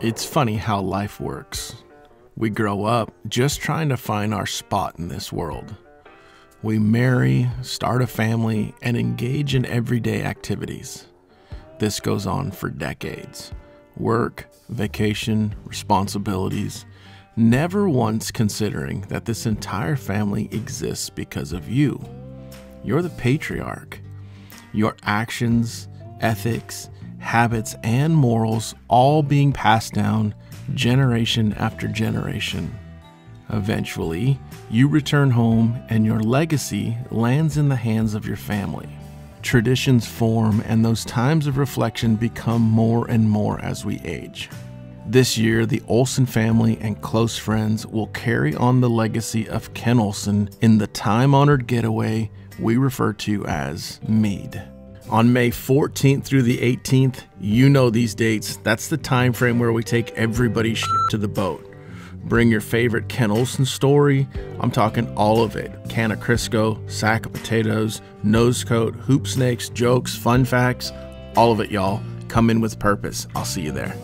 It's funny how life works. We grow up just trying to find our spot in this world. We marry, start a family, and engage in everyday activities. This goes on for decades work, vacation, responsibilities, never once considering that this entire family exists because of you. You're the patriarch. Your actions, ethics, habits, and morals all being passed down generation after generation. Eventually, you return home and your legacy lands in the hands of your family. Traditions form, and those times of reflection become more and more as we age. This year, the Olson family and close friends will carry on the legacy of Ken Olson in the time honored getaway we refer to as Mead. On May 14th through the 18th, you know these dates. That's the time frame where we take everybody's shit to the boat. Bring your favorite Ken Olson story. I'm talking all of it. Can of Crisco, sack of potatoes, nose coat, hoop snakes, jokes, fun facts, all of it, y'all. Come in with purpose. I'll see you there.